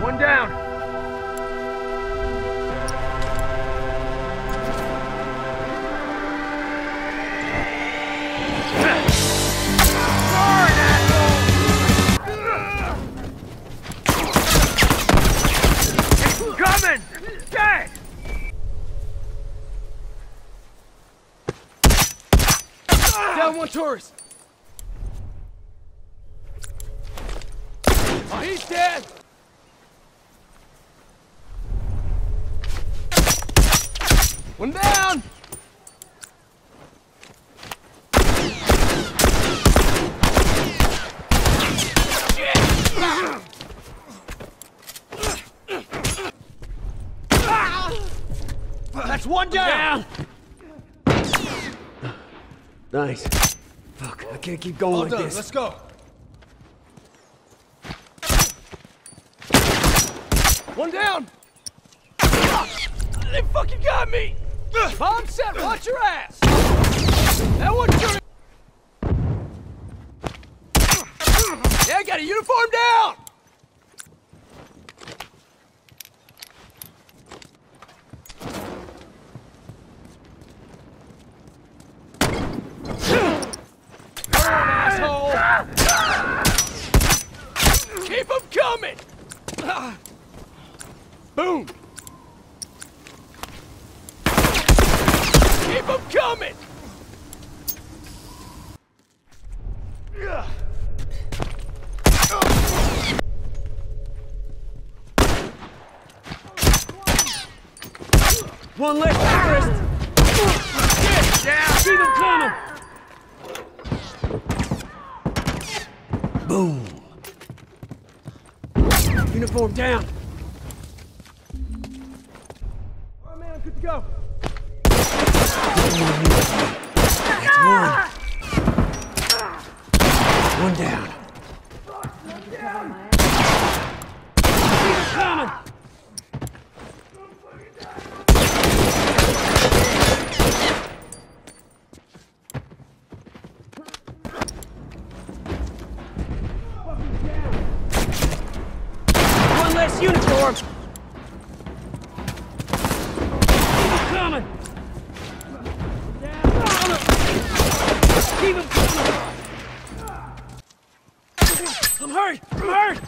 One down. Coming! Dead! Down one tourist. Oh, he's dead. One down. That's one down! Nice. Fuck, I can't keep going All like done. this. Let's go. One down. They fucking got me. Bomb set. Watch your ass. That one shooting. Yeah, got a uniform down. Keep them coming. Boom. Keep them coming. One less tourist! Keep him coming! Boom! Uniform down! All right, man, I'm good to go. I'm hurt! I'm hurt!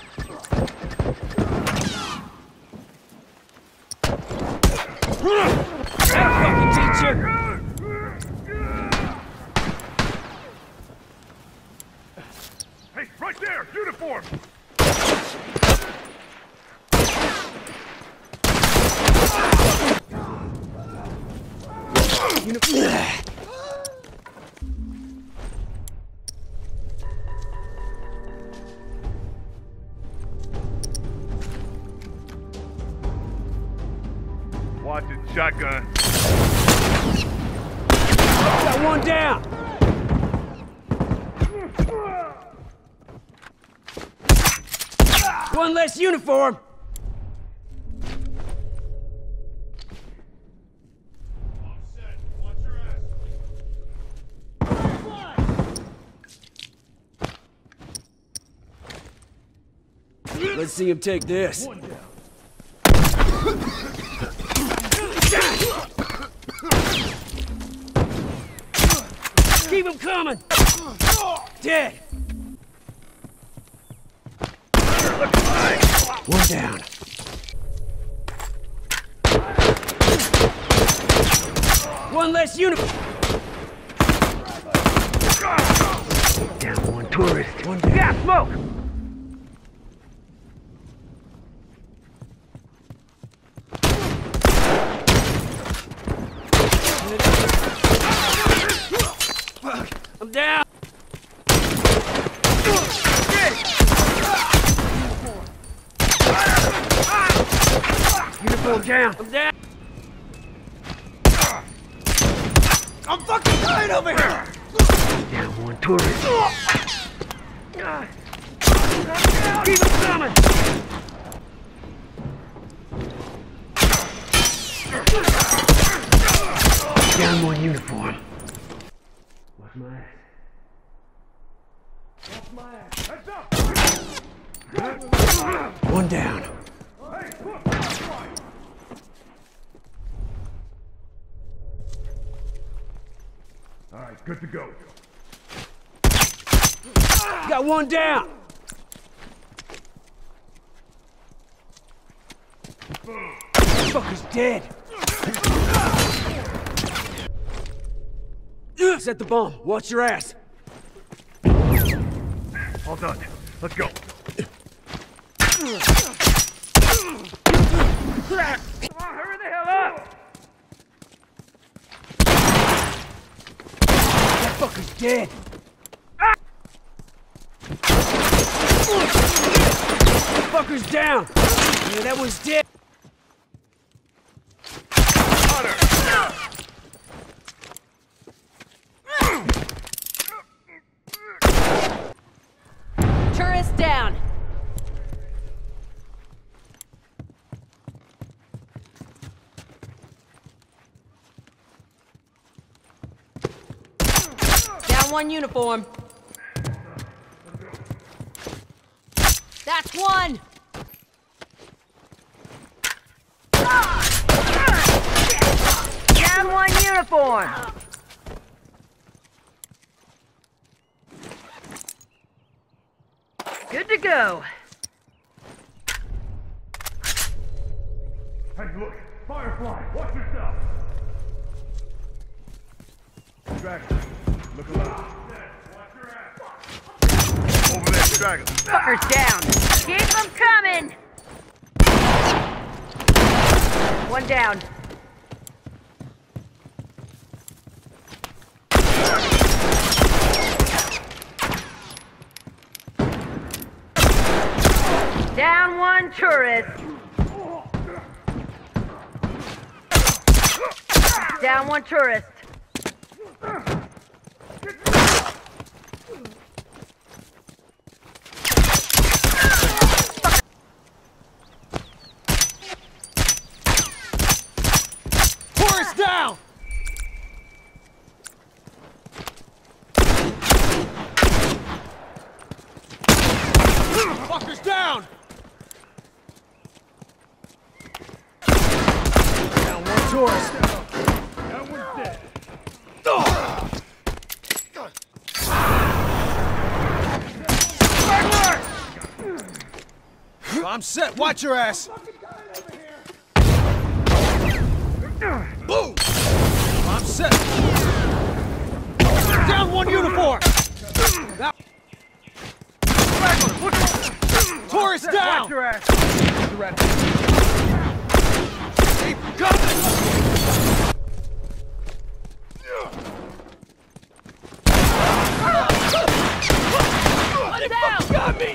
That fucking teacher! Hey, right there! Uniform! Watch shotgun. Got one down! One less uniform! Let's see him take this. Coming! Dead! One down. One less uniform. Down one tourist. One down. Yeah, smoke! I'm down. Uniform down. I'm down. I'm fucking dying over here. Down one tourist. Keep him coming. Down one uniform. Watch my ass. Heads up! One down. Good to go. Got one down. Fucker's dead. Set the bomb. Watch your ass. All done. Let's go on, hurry the hell up! That fucker's dead. Fucker's down. Yeah, that one's dead. Down one uniform. That's one. Down one uniform. Good to go. Hey, look! Firefly! Watch yourself! Straggler, look alive. Watch your ass! Over there, Straggler! Fuckers down. Keep them coming. One down. Down one tourist. Down one. Tourist down. Fuckers down. Down one tourist. That one's dead. I'm set. Watch your ass. Boom. I'm set. Down one uniform. Tourist down. Watch your ass! Keep coming. Down. Got me.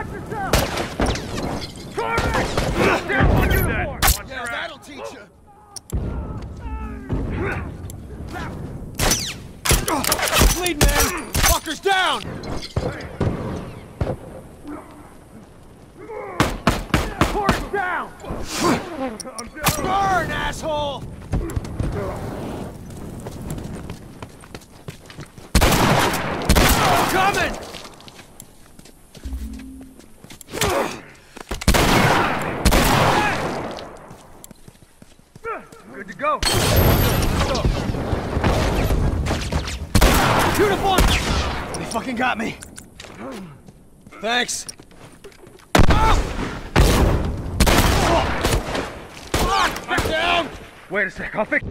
Lead man. Fucker's down. Horse down! Burn, asshole. Coming. Good to go! Uniform. They fucking got me. Thanks. Back down. Wait a sec, I'll fix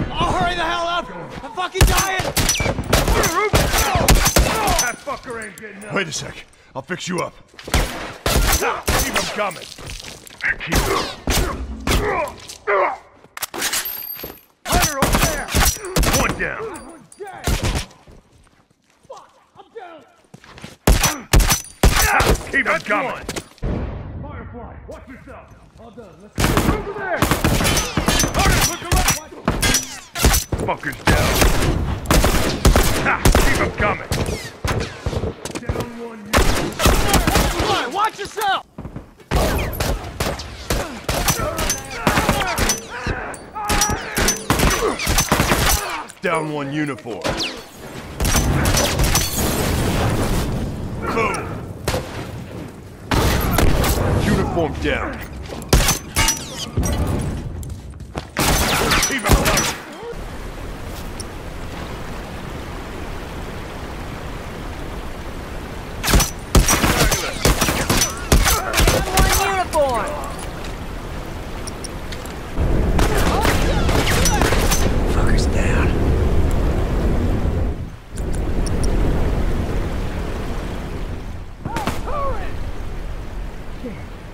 I'll hurry the hell up. I'm fucking dying. That fucker ain't getting up! Wait a sec. I'll fix you up. Keep him coming! Hunter, over there! One down! I'm down. Keep them coming. Firefly, watch yourself. All done. Let's go. Over there. Otis, look alive. Fuckers down. Ha! Keep them coming. Down one. You. Fire, watch yourself! Down one uniform. Boom. Uniform down. Keep them coming. One uniform. Fuckers down.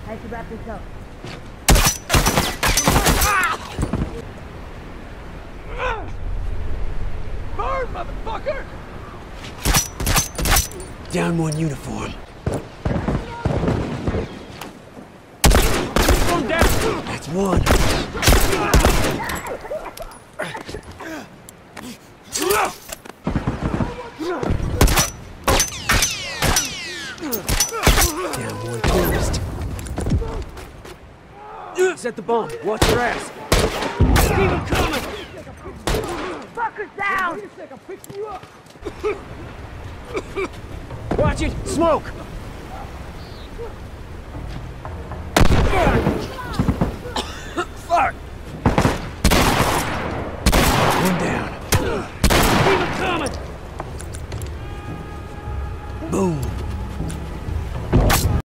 I should wrap this up. Burn, motherfucker. Down one uniform. One down! That's one. Down one tourist. Set the bomb. Watch your ass. Keep coming! Fuckers down. Pick you up. Watch it! Smoke!